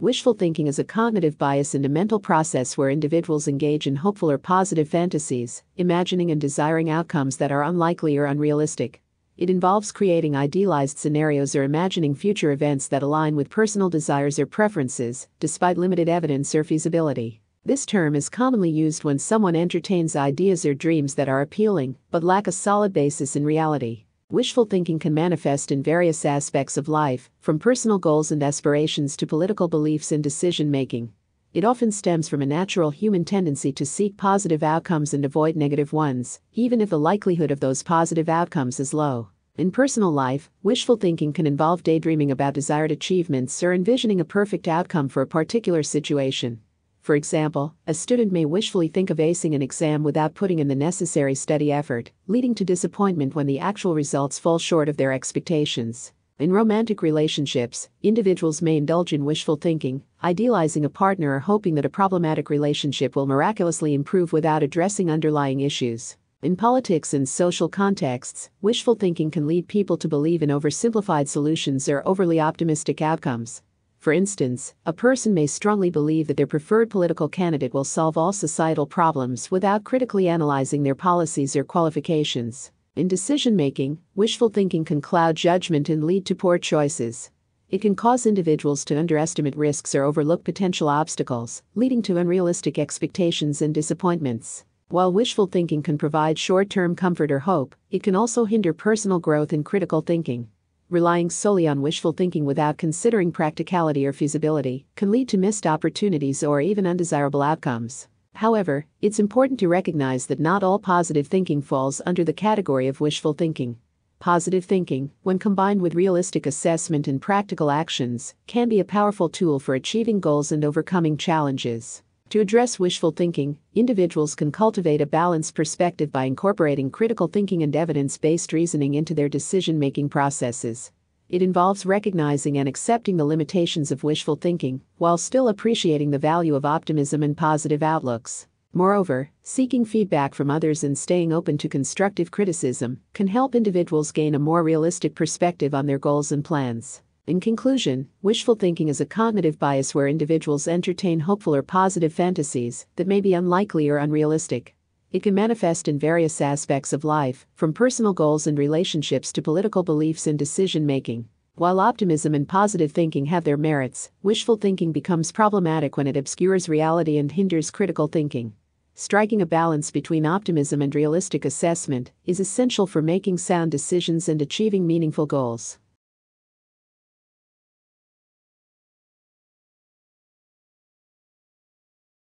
Wishful thinking is a cognitive bias and a mental process where individuals engage in hopeful or positive fantasies, imagining and desiring outcomes that are unlikely or unrealistic. It involves creating idealized scenarios or imagining future events that align with personal desires or preferences, despite limited evidence or feasibility. This term is commonly used when someone entertains ideas or dreams that are appealing but lack a solid basis in reality. Wishful thinking can manifest in various aspects of life, from personal goals and aspirations to political beliefs and decision making. It often stems from a natural human tendency to seek positive outcomes and avoid negative ones, even if the likelihood of those positive outcomes is low. In personal life, wishful thinking can involve daydreaming about desired achievements or envisioning a perfect outcome for a particular situation. For example, a student may wishfully think of acing an exam without putting in the necessary study effort, leading to disappointment when the actual results fall short of their expectations. In romantic relationships, individuals may indulge in wishful thinking, idealizing a partner or hoping that a problematic relationship will miraculously improve without addressing underlying issues. In politics and social contexts, wishful thinking can lead people to believe in oversimplified solutions or overly optimistic outcomes. For instance, a person may strongly believe that their preferred political candidate will solve all societal problems without critically analyzing their policies or qualifications. In decision making, wishful thinking can cloud judgment and lead to poor choices. It can cause individuals to underestimate risks or overlook potential obstacles, leading to unrealistic expectations and disappointments. While wishful thinking can provide short term comfort or hope, it can also hinder personal growth and critical thinking relying solely on wishful thinking without considering practicality or feasibility, can lead to missed opportunities or even undesirable outcomes. However, it's important to recognize that not all positive thinking falls under the category of wishful thinking. Positive thinking, when combined with realistic assessment and practical actions, can be a powerful tool for achieving goals and overcoming challenges. To address wishful thinking, individuals can cultivate a balanced perspective by incorporating critical thinking and evidence based reasoning into their decision making processes. It involves recognizing and accepting the limitations of wishful thinking while still appreciating the value of optimism and positive outlooks. Moreover, seeking feedback from others and staying open to constructive criticism can help individuals gain a more realistic perspective on their goals and plans. In conclusion, wishful thinking is a cognitive bias where individuals entertain hopeful or positive fantasies that may be unlikely or unrealistic. It can manifest in various aspects of life, from personal goals and relationships to political beliefs and decision making. While optimism and positive thinking have their merits, wishful thinking becomes problematic when it obscures reality and hinders critical thinking. Striking a balance between optimism and realistic assessment is essential for making sound decisions and achieving meaningful goals.